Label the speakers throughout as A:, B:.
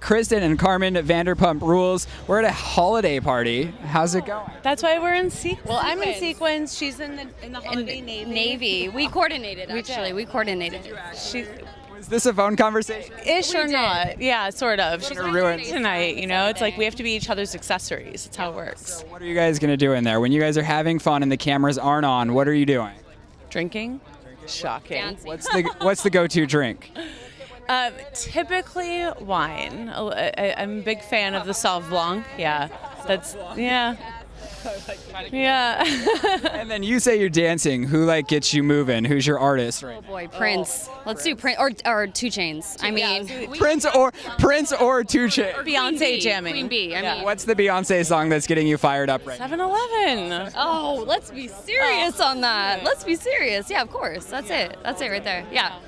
A: Kristen and Carmen Vanderpump Rules. We're at a holiday party. How's it going?
B: That's why we're in sequence.
C: Well, I'm in
B: sequence. She's in the in the holiday navy.
C: Navy. We oh. coordinated actually. We coordinated.
B: She
A: Was this a phone conversation?
B: ish
C: We
B: or
C: did.
B: not? Yeah, sort of. She's
A: gonna
B: tonight. You know, it's like we have to be each other's accessories. That's how it works.
A: What are you guys gonna do in there? When you guys are having fun and the cameras aren't on, what are you doing?
B: Drinking. Shocking.
C: Dancing.
A: What's the What's the go-to drink?
B: Um, typically wine. I, I- I'm a big fan of the Sauv Blanc. Yeah, that's yeah. Yeah.
A: And then you say you're dancing. Who like gets you moving? Who's your artist? Right.
C: Oh boy, Prince. Let's do Prince or or Two Chainz. I mean, we-
A: Prince or Prince or Two Chainz.
B: Beyonce
C: Queen Bee,
B: jamming.
C: Queen Bee. I
B: Yeah.
C: mean,
A: What's the Beyonce song that's getting you fired up right now?
B: 7-Eleven.
C: oh, let's be serious on that. Let's be serious. Yeah, of course. That's it. That's it right there. Yeah.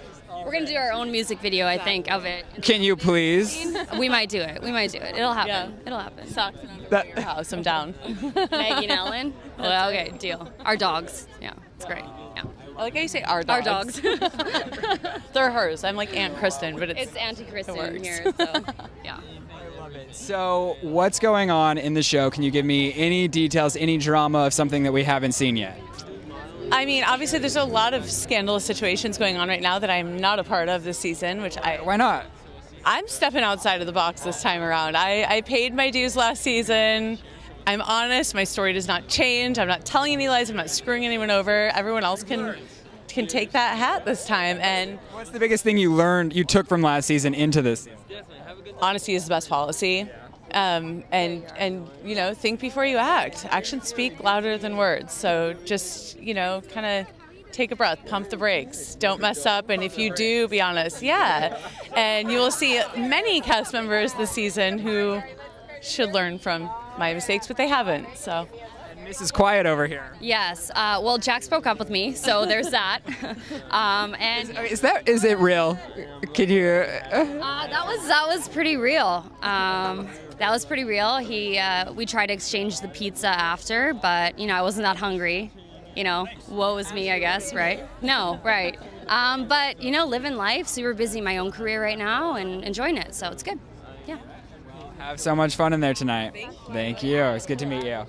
C: We're gonna do our own music video, I think, of it.
A: Can you please?
C: We might do it. We might do it. It'll happen.
B: Yeah.
C: It'll happen.
B: Socks
A: That-
B: your house. I'm down.
C: Maggie and Ellen. Well, okay, deal. Our dogs. Yeah, it's great. Yeah.
B: I like how you say our dogs.
C: Our
B: dogs.
C: dogs.
B: They're hers. I'm like Aunt Kristen, but it's,
C: it's Auntie Kristen
B: works.
C: here, so yeah. I love it.
A: So, what's going on in the show? Can you give me any details, any drama of something that we haven't seen yet?
B: I mean, obviously, there's a lot of scandalous situations going on right now that I'm not a part of this season, which I
A: Why not?
B: I'm stepping outside of the box this time around. I, I paid my dues last season. I'm honest. My story does not change. I'm not telling any lies. I'm not screwing anyone over. Everyone else can can take that hat this time. And
A: What's the biggest thing you learned, you took from last season into this
B: honesty is the best policy. Um, and and you know, think before you act. Actions speak louder than words. So just you know, kind of take a breath, pump the brakes, don't mess up, and if you do, be honest. Yeah, and you will see many cast members this season who should learn from my mistakes, but they haven't. So
A: This is quiet over here.
C: Yes. Uh, well, Jax spoke up with me, so there's that. um, and
A: Is that is it real? Can you? uh,
C: uh, that was that was pretty real. Um, that was pretty real. He uh, we tried to exchange the pizza after, but you know I wasn't that hungry. You know, woe is me, I guess, right? No, right. Um, but you know, living life, super busy in my own career right now and enjoying it, so it's good. Yeah.
A: Have so much fun in there tonight. Thank you. It's good to meet you.